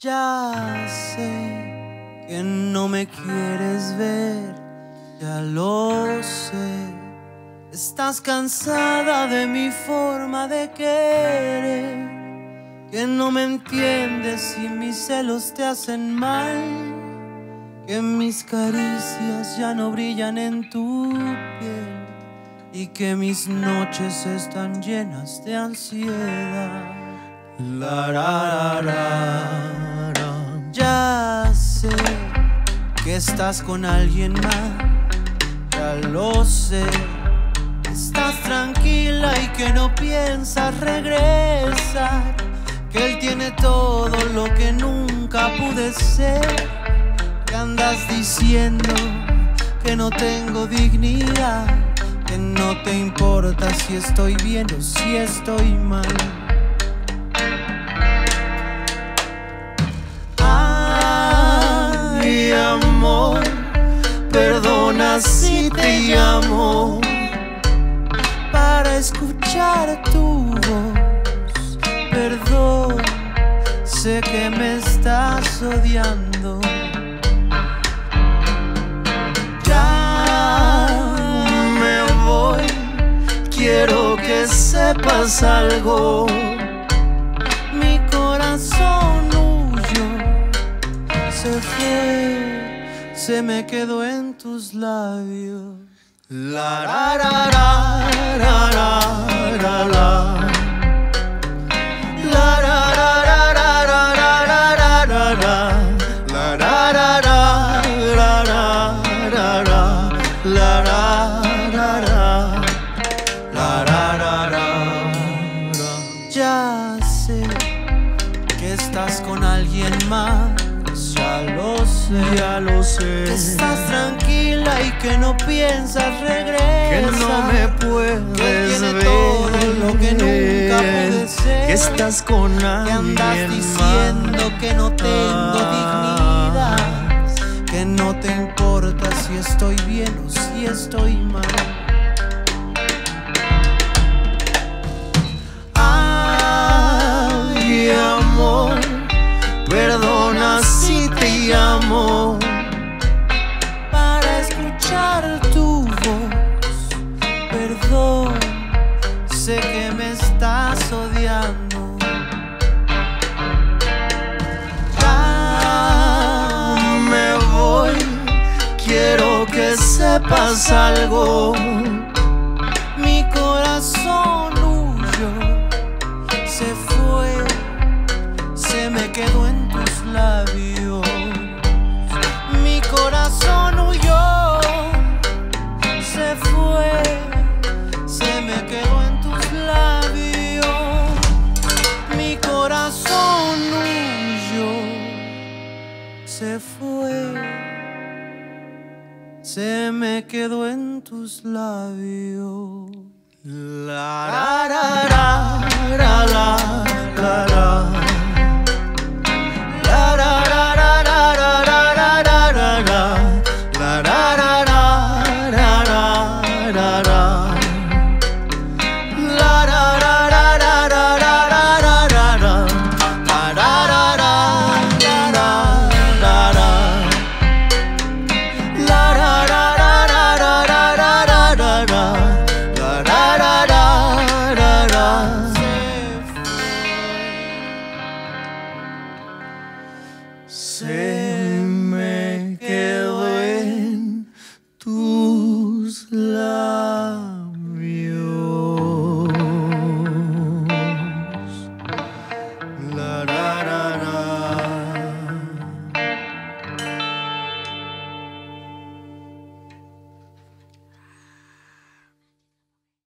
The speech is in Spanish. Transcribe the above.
Ya sé que no me quieres ver, ya lo sé. Estás cansada de mi forma de querer, que no me entiendes y mis celos te hacen mal, que mis caricias ya no brillan en tu piel y que mis noches están llenas de ansiedad. Ya sé que estás con alguien más, ya lo sé. Estás tranquila y que no piensas regresar, que él tiene todo lo que nunca pude ser, que andas diciendo que no tengo dignidad, no te importa si estoy bien o si estoy mal. Ay, amor, perdona si te llamo para escuchar tu voz. Perdón, sé que me estás odiando. Quiero que sepas algo. Mi corazón huyó, se fue, se me quedó en tus labios. La ra ra ra ra ra ra estás con alguien más. Ya lo sé, ya lo sé. Que estás tranquila y que no piensas regresar. que no me puedes Que tiene ver, todo lo que nunca pude ser. que estás con Que alguien andas diciendo que no tengo Ah. dignidad. Que no te importa si estoy bien o si estoy mal. Que sepas algo. Mi corazón huyó, se fue, se me quedó en tus labios. Mi corazón huyó, se fue, se me quedó en tus labios. Mi corazón huyó, se fue, se me quedó en tus labios. say.